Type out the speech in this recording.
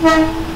Yeah.